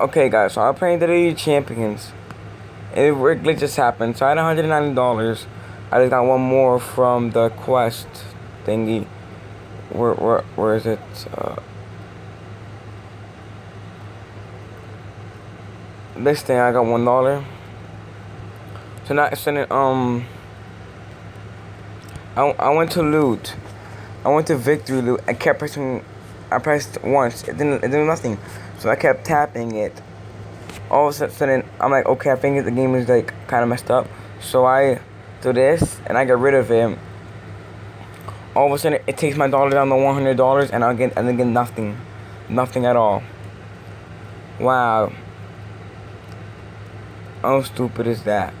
Okay, guys, so I'm playing the Champions. It glitch just happened. So I had $190. I just got one more from the quest thingy. Where where where is it? Uh, this thing I got one dollar. So now sending um. I I went to loot. I went to victory loop I kept pressing. I pressed once. It didn't. It did nothing. So I kept tapping it. All of a sudden, I'm like, okay, I think the game is like kind of messed up. So I do this and I get rid of it. All of a sudden, it takes my dollar down to one hundred dollars, and I get and I get nothing, nothing at all. Wow. How stupid is that?